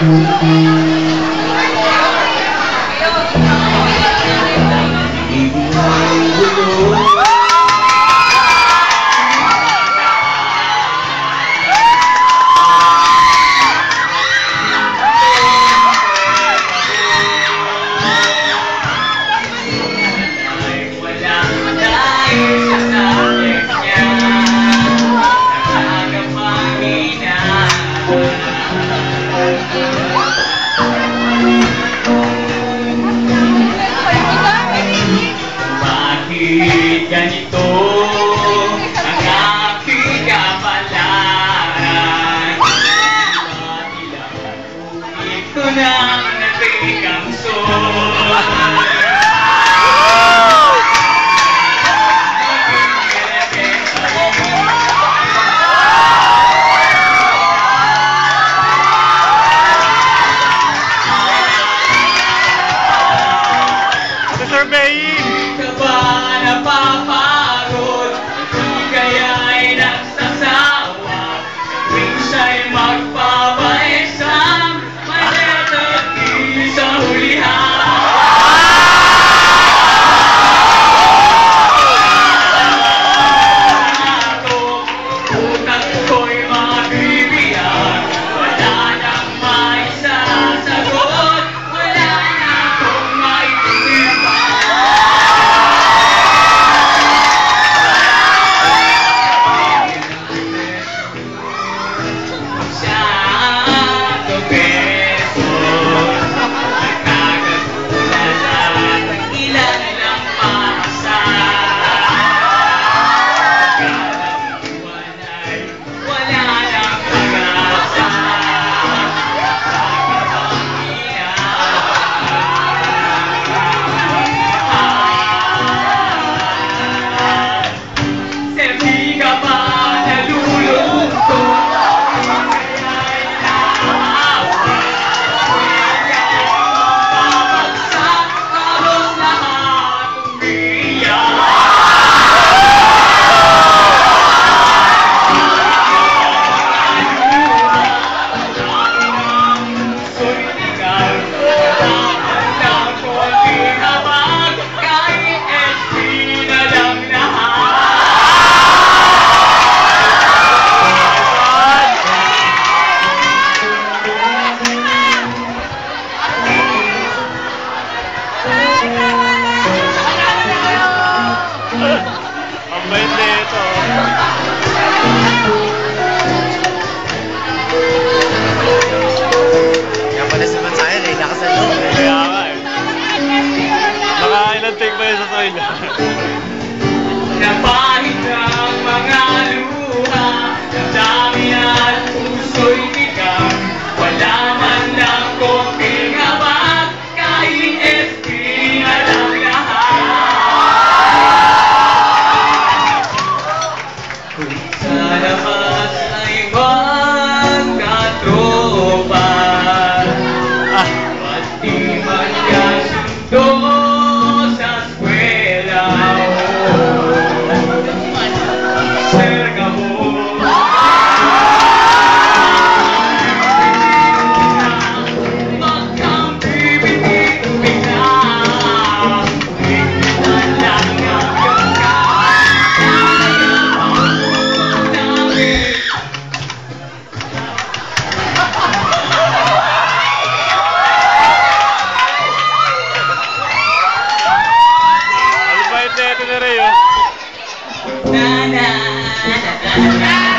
Bakit 哎，你说一下。Na na. Year.